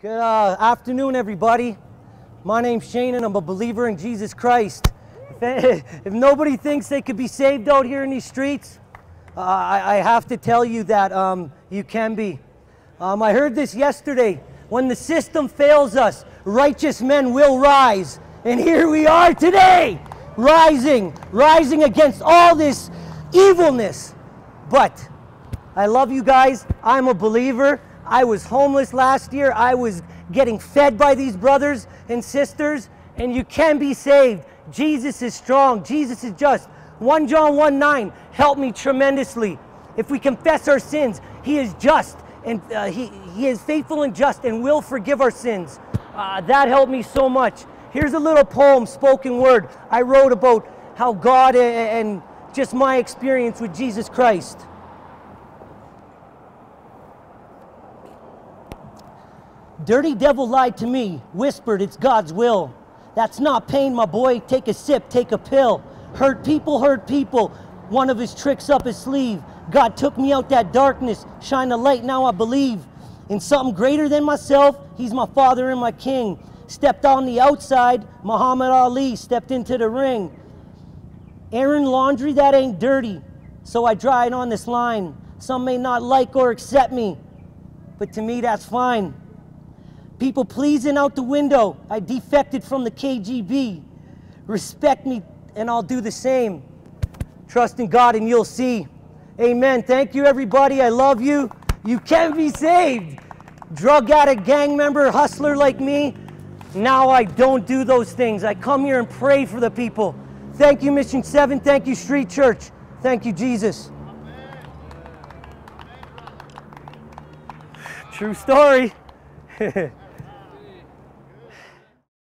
Good uh, afternoon, everybody. My name's Shane, and I'm a believer in Jesus Christ. If, if nobody thinks they could be saved out here in these streets, uh, I, I, have to tell you that um, you can be. Um, I heard this yesterday. When the system fails us, righteous men will rise. And here we are today, rising, rising against all this evilness. But I love you guys. I'm a believer. I was homeless last year. I was getting fed by these brothers and sisters, and you can be saved. Jesus is strong. Jesus is just. 1 John 1 9 helped me tremendously. If we confess our sins, He is just and uh, he, he is faithful and just and will forgive our sins. Uh, that helped me so much. Here's a little poem, spoken word, I wrote about how God and just my experience with Jesus Christ. Dirty devil lied to me, whispered it's God's will. That's not pain, my boy. Take a sip, take a pill. Hurt people, hurt people. One of his tricks up his sleeve. God took me out that darkness, shine a light, now I believe in something greater than myself. He's my father and my king. Stepped on the outside, Muhammad Ali stepped into the ring. Aaron laundry, that ain't dirty. So I dry it on this line. Some may not like or accept me, but to me that's fine. People pleasing out the window. I defected from the KGB. Respect me, and I'll do the same. Trust in God, and you'll see. Amen. Thank you, everybody. I love you. You can be saved. Drug addict, gang member, hustler like me. Now I don't do those things. I come here and pray for the people. Thank you, Mission 7. Thank you, Street Church. Thank you, Jesus. True story.